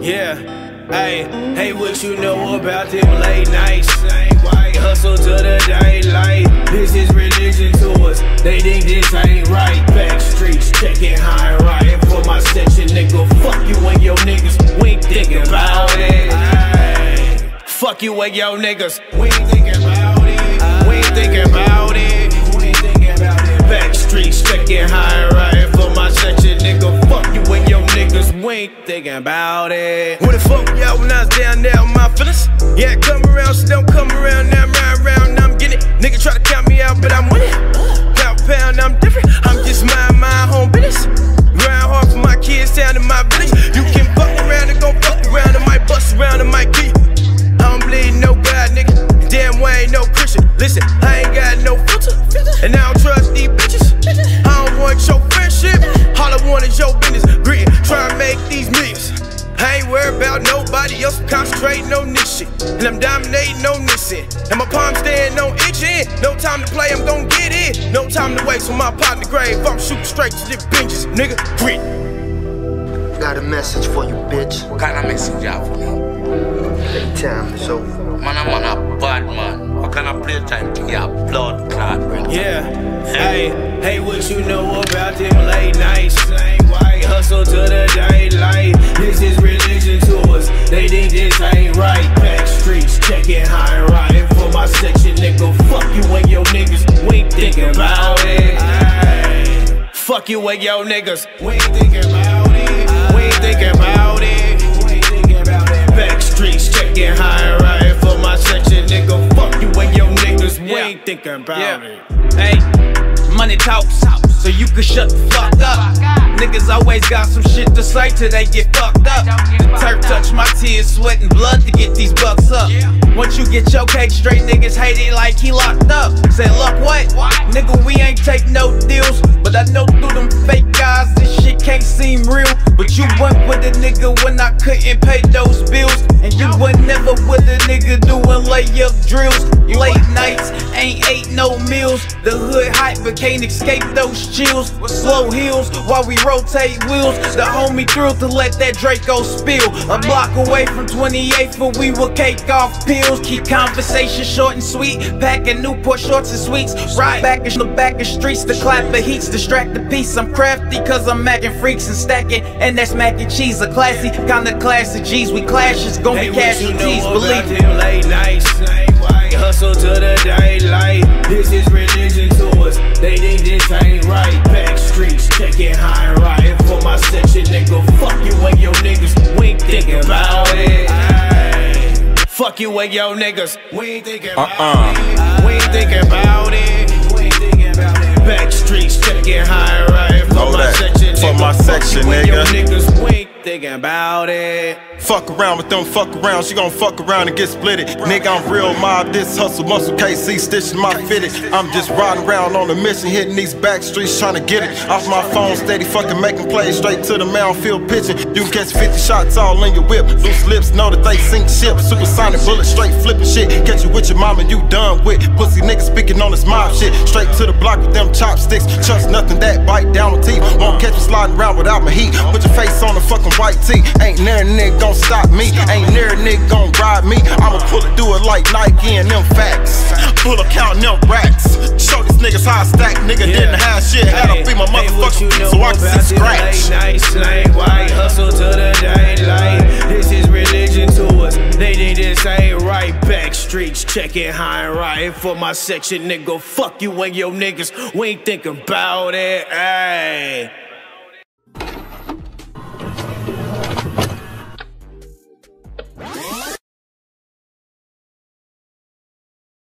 Yeah, hey, hey, what you know about them late nights? White hustle to the daylight. This is religion to us. They think this ain't right. Back streets checking high right for my section, nigga. Fuck you and your niggas. We ain't thinking about it. Fuck you and your niggas. We ain't thinking about it. We ain't thinking about it. Ain't thinking about it. What the fuck y'all when I was down there with my feelings? Yeah, come around, so don't come around. Now I'm round, round, now I'm getting it. Nigga try to count me out, but I'm winning. Pound, pound, I'm different. I'm just mind my home business. Grind hard for my kids down in my village. You can fuck around and go fuck around. I might bust around, I might you. I don't believe no God, nigga. Damn, way ain't no Christian. Listen, concentrating on this shit, and I'm dominating on this end. And my palm staying on itching. No time to play, I'm gon' get in. No time to waste on my partner grave. I'm shooting straight to the benches, nigga. Grit. Got a message for you, bitch. What kind of message you have for me? Time is over. Man, I'm on a bad man. What kind of playtime to your blood clot, bro? Yeah, hey, hey, what you know about them late nights? Ain't white hustle to the daylight. This is religion to us. They think this ain't right. Back streets checking high right for my section, nigga. Fuck you and your niggas. We ain't thinking about it. Ay. Fuck you and your niggas. We ain't thinking about it. We ain't thinking about it. We ain't thinking about it. Back streets checking high right for my section, nigga. Fuck you and your niggas. We Yeah. ain't thinking about Yeah. it. Hey, money talks, so you can shut the fuck up. Always got some shit to say till they get fucked up. Turf touch my tears, sweat and blood to get these bucks up. Once you get your cake straight, niggas hate it like he locked up. Say, look what? Nigga, we ain't take no deals. But I know through them fake guys, this shit can't seem real. But you went with a nigga when I couldn't pay those bills. And you were never with a layup drills. Late nights, ain't ate no meals. The hood hype, but can't escape those chills. Slow heels while we rotate wheels. The homie thrilled to let that Draco spill. A block away from 28th, but we will cake off pills. Keep conversation short and sweet. Packing Newport shorts and sweets. Right back in the back of streets, the clap the heats, distract the peace. I'm crafty cause I'm macking freaks and stacking. And that's mac and cheese, a classy kind of classic G's. We clash, it's gonna Hey, be you casualties, know believe them late nights? Hustle to the daylight. This is religion to us. They think this ain't right. Back streets checking high right for my section, nigga. Fuck you and your niggas. We ain't thinking about it. Fuck you and your niggas. We ain't thinking about uh-uh. it. We ain't thinking about it. We ain't thinking about it. Back streets checking high right for Know my that. section, For nigga. my Fuck section, and nigga. Niggas. Thinking about it. Fuck around with them, fuck around, she gon' fuck around and get split it. Nigga, I'm real mob, this hustle muscle KC stitching my fitted. I'm just riding around on a mission, hitting these back streets trying to get it. Off my phone, steady fucking making plays straight to the mound, field pitching. You can catch 50 shots all in your whip. Loose lips know that they sink ships. Supersonic bullet, straight flipping shit. Catch you with your mama, you done with. Pussy nigga speaking on this mob shit. Straight to the block with them chopsticks. Trust nothing that bite down with teeth. Won't catch me sliding around without my heat. Put your face on the fucking white tee. Ain't near a nigga gon' stop me. Ain't near a nigga gon' ride me. I'ma pull it, do it like Nike and them facts. Pull up counting them racks. Show these niggas how I stack. Nigga didn't have shit. Had to be my motherfucking feet so I can see scratch. Late nights, ain't white hustle to the daylight. This is religion to us. They think this ain't right. Back streets checking high and right for my section, nigga. Fuck you and your niggas. We ain't thinking about it. Ayy.